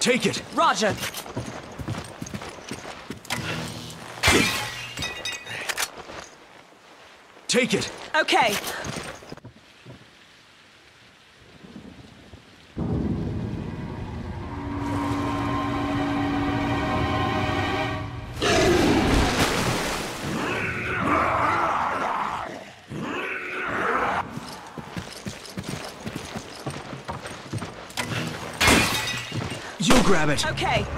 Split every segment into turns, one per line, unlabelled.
Take it!
Roger.
Take it!
Okay.
Grab it!
Okay.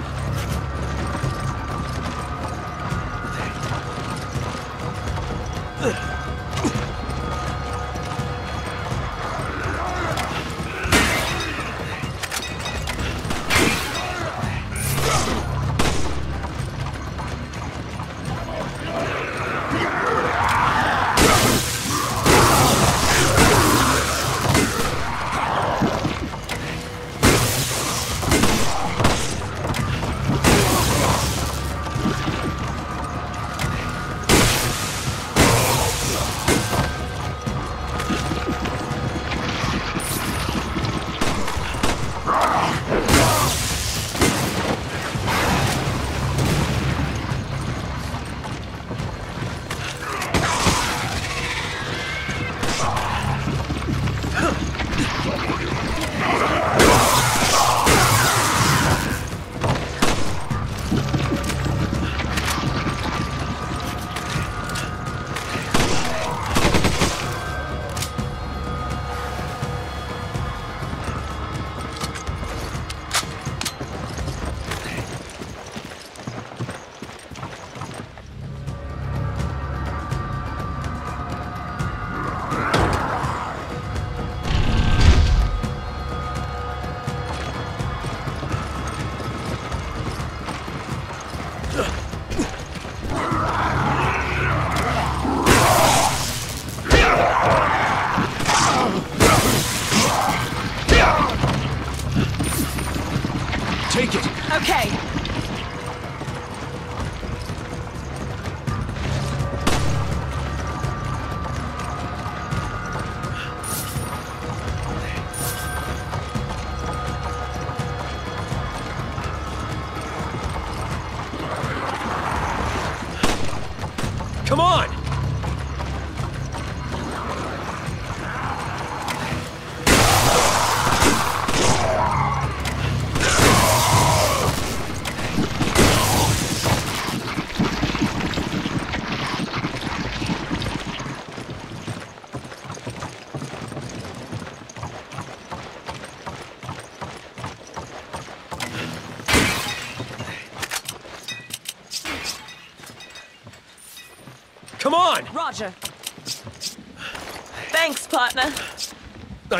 Come on!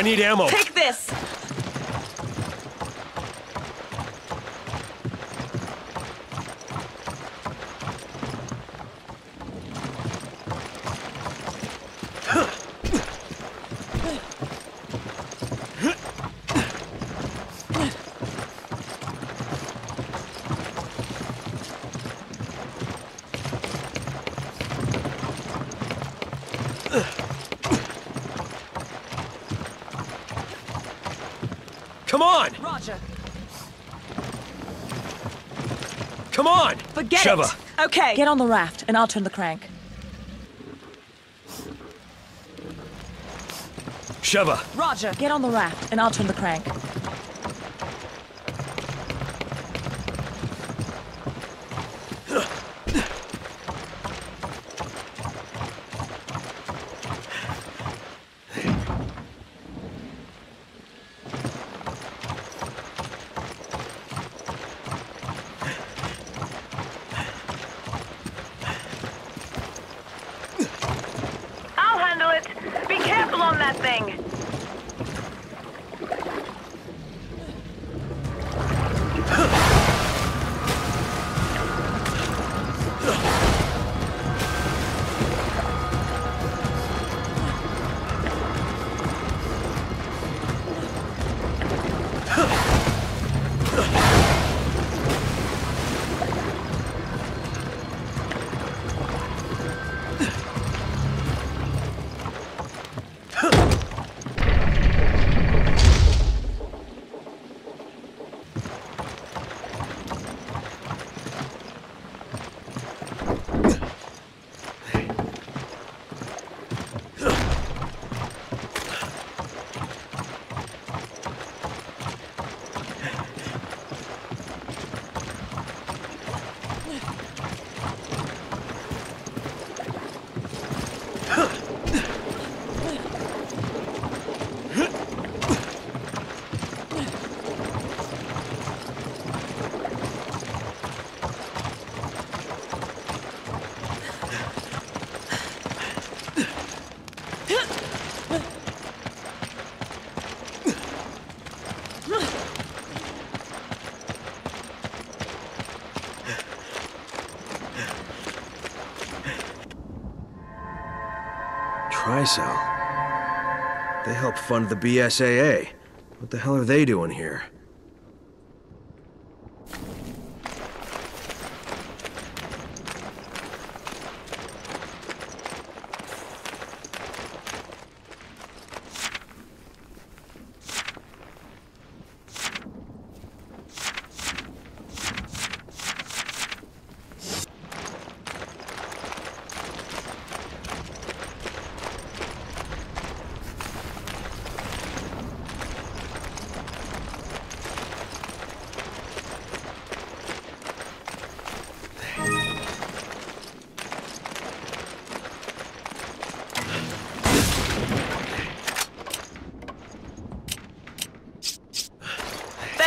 I need ammo.
Take this.
Come on!
Roger.
Come on!
Forget
Sheva.
it. Okay.
Get on the raft, and I'll turn the crank.
Sheva.
Roger.
Get on the raft, and I'll turn the crank.
ISO. They help fund the BSAA. What the hell are they doing here?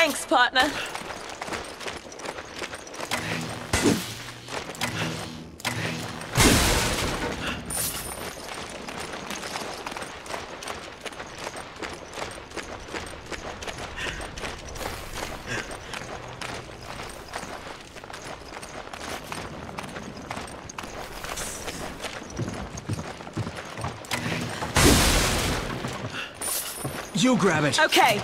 Thanks, partner.
You grab it!
Okay.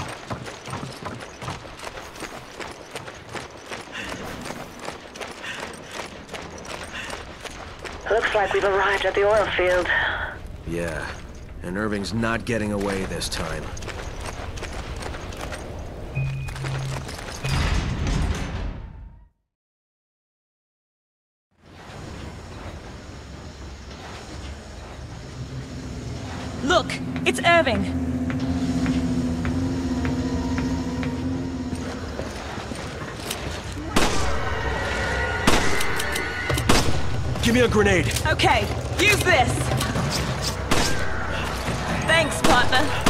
Looks like we've arrived at the oil field.
Yeah, and Irving's not getting away this time.
Give me a grenade.
Okay, use this. Thanks, partner.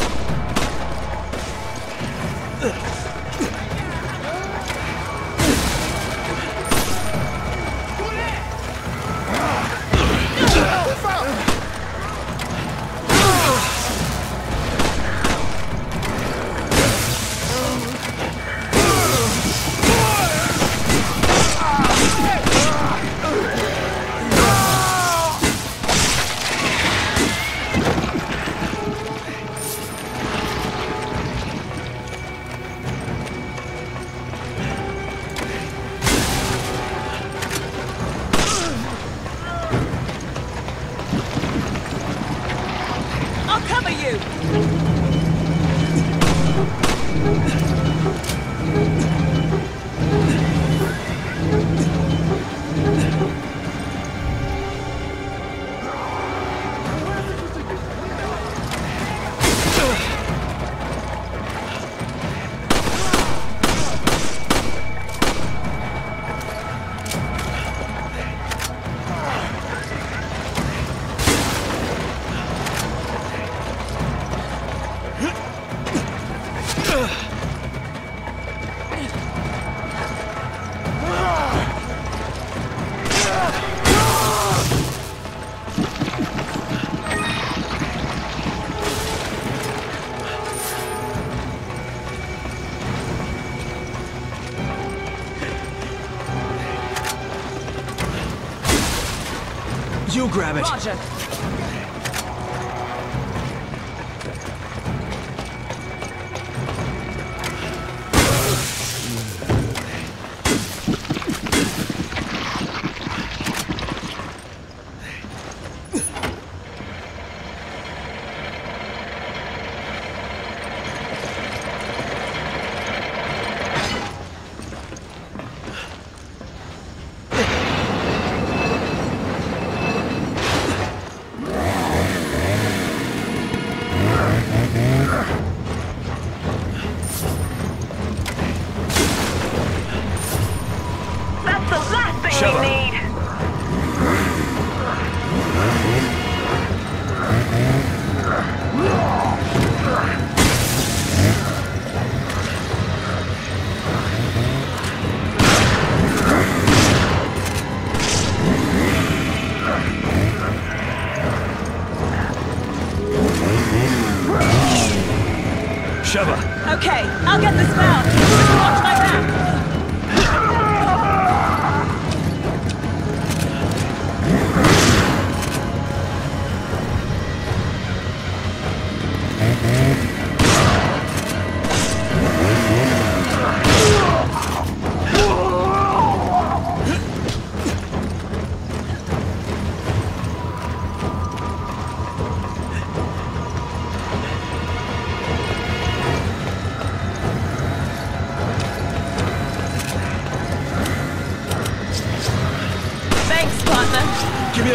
You
grab it!
Roger.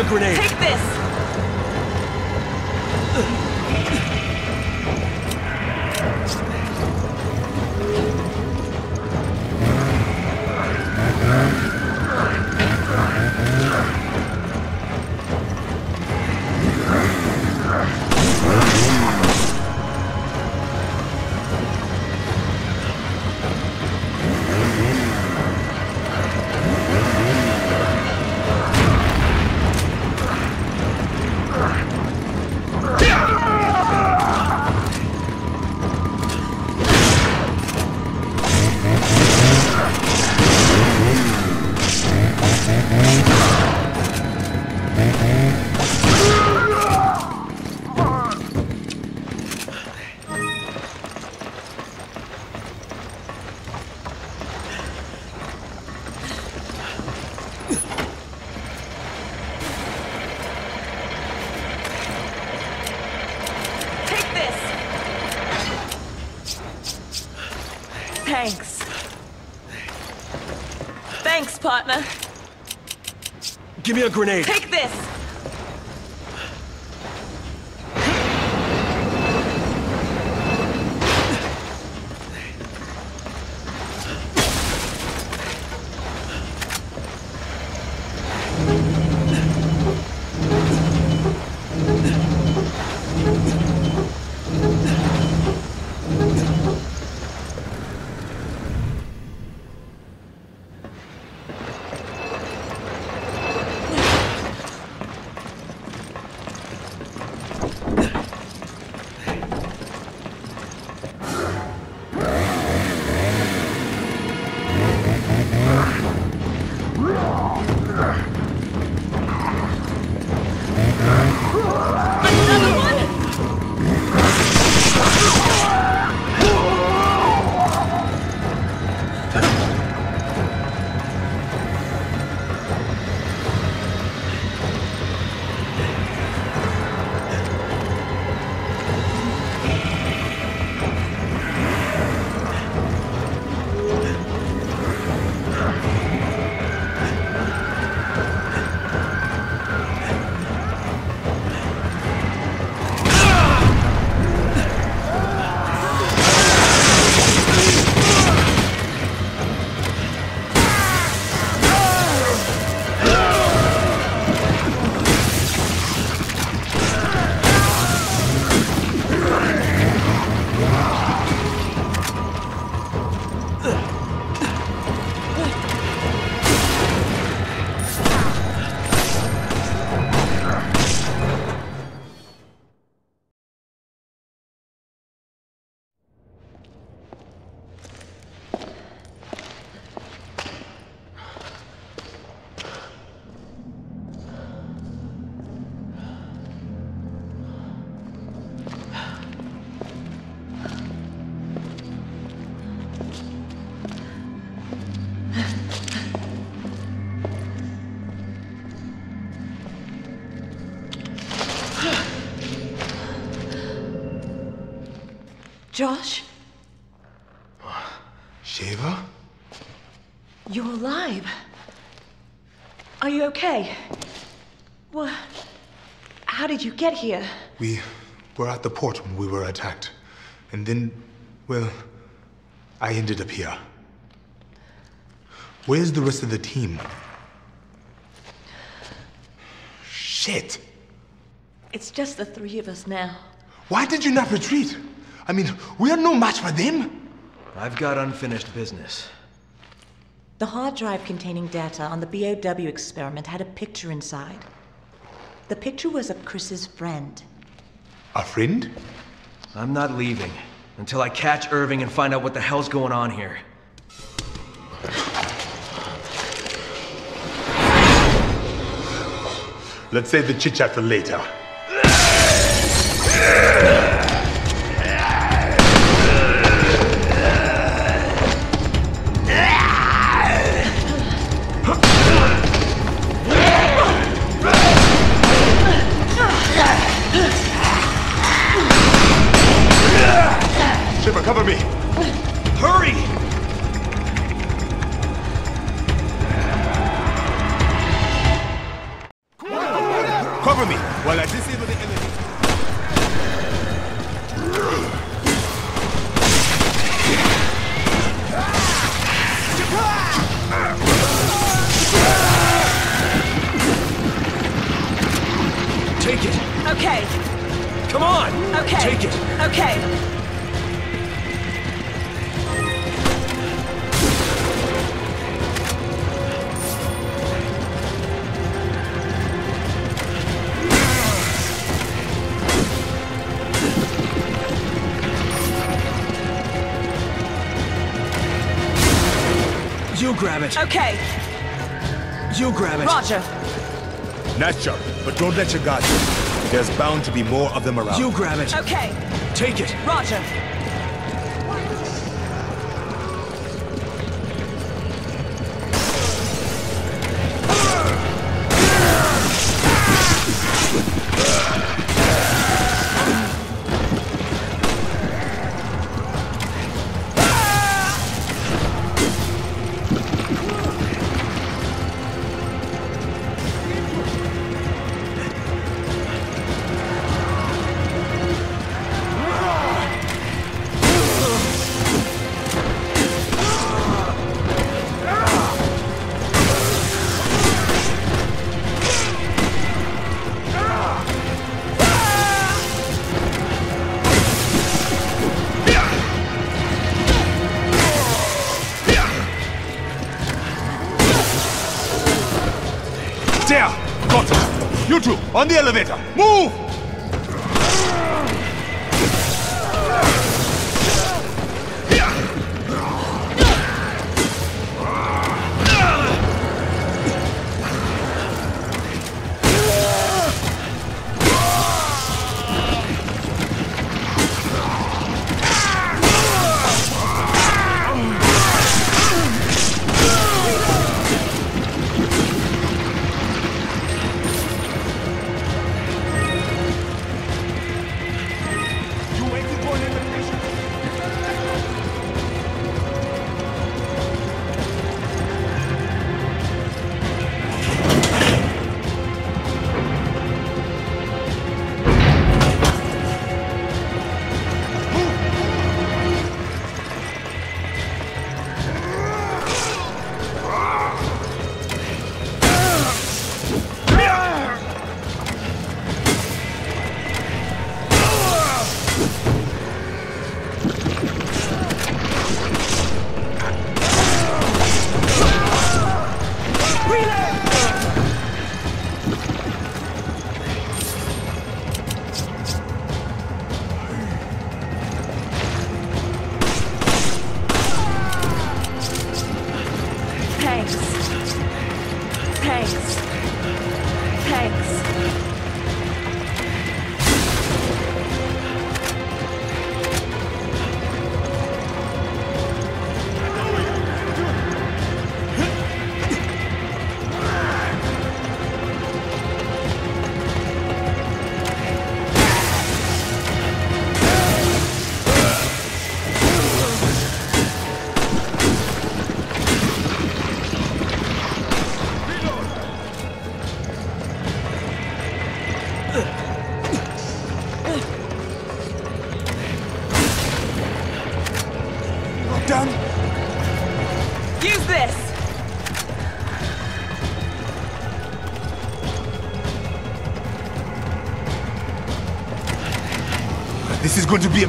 Grenade.
Take this!
Give me a grenade.
Take this! Josh,
Sheva?
you're alive. Are you okay? Well, how did you get here?
We were at the port when we were attacked. And then, well, I ended up here. Where's the rest of the team? Shit!
It's just the three of us now.
Why did you not retreat? I mean, we are no match for them.
I've got unfinished business.
The hard drive containing data on the BOW experiment had a picture inside. The picture was of Chris's friend.
A friend?
I'm not leaving until I catch Irving and find out what the hell's going on here.
Let's save the chit chat for later. Sheva, cover me.
Hurry!
Cover me while I disable the enemy.
Take it!
Okay,
Come on!
okay.
Take it!
Okay.
Grab it!
Okay,
You grab it!
Roger.
Nice job, but don't let your guard down. There's bound to be more of them around.
You grab it!
Okay,
Take it!
Roger.
On the elevator! Move!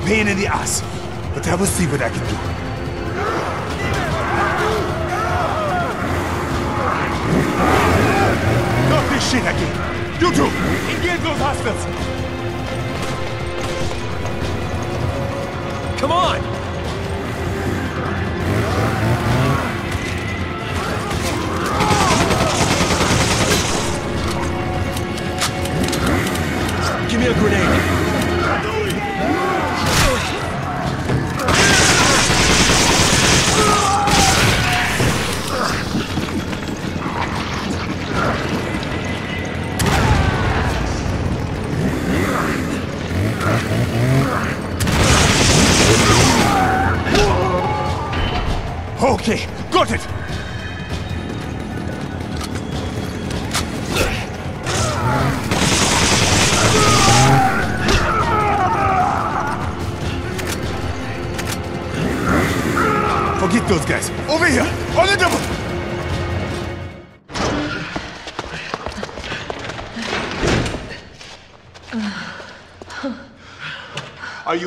Pain in the ass, but I will see what I can do. Not this shit again. You two, engage those hostiles.
Come on! Give me a grenade!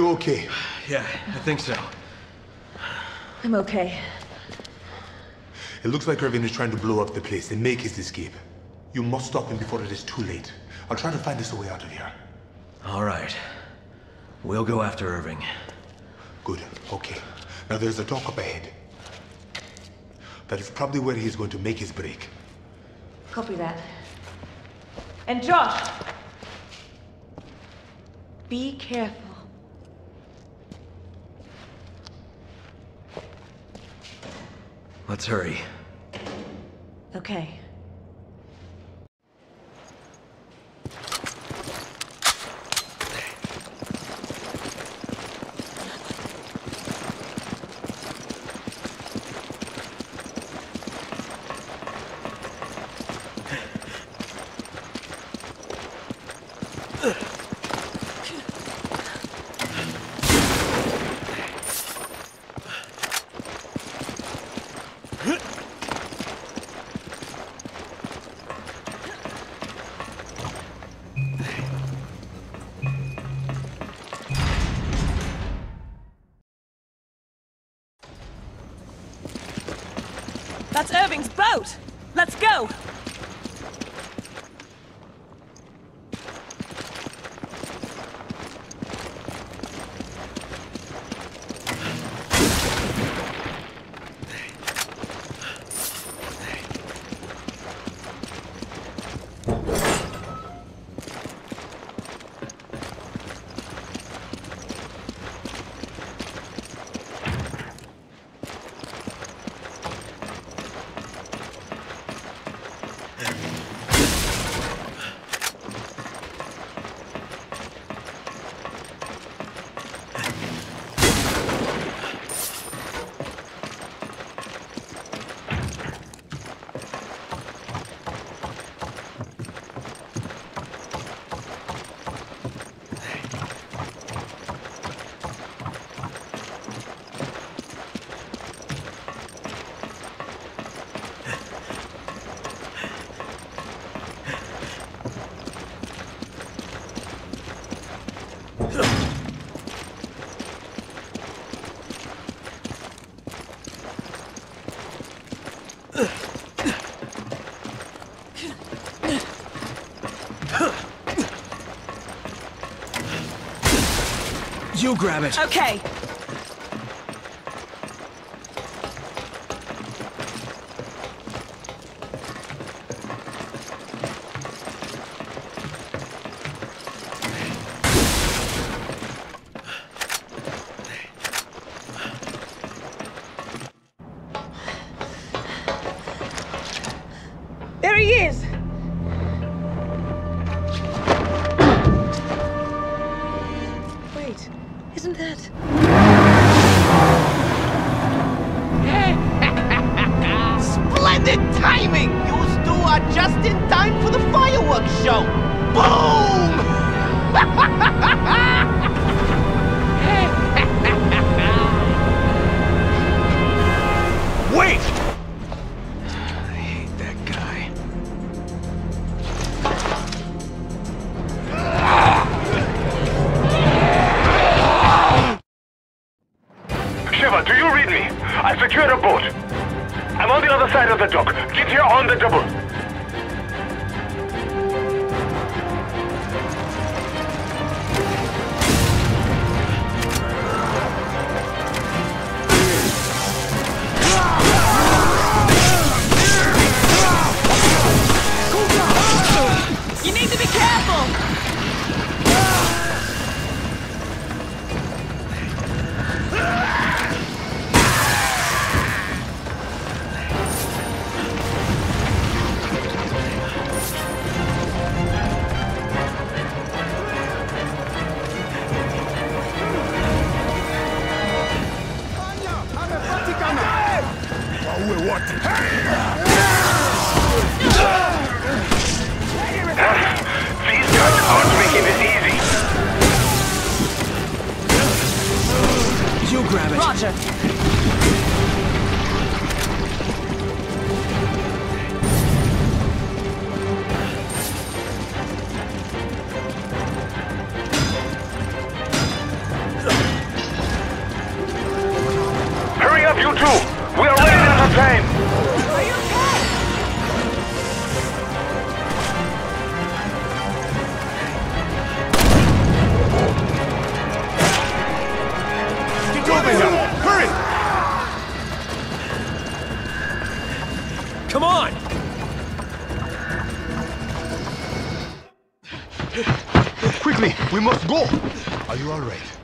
You okay?
Yeah, I think so.
I'm okay.
It looks like Irving is trying to blow up the place and make his escape. You must stop him before it is too late. I'll try to find us a way out of here.
All right. We'll go after Irving.
Good. Okay. Now there's a dock up ahead. That is probably where he's going to make his break.
Copy that. And Josh! Be careful.
Let's hurry.
Okay.
That's Irving's boat! Let's go!
You grab it!
Okay.
The
dock. Get here on the double. These guys aren't making this easy.
You grab it!
Roger. time. Are you okay? Get over here! Hurry!
Come on!
Quickly, we must go! Are you alright?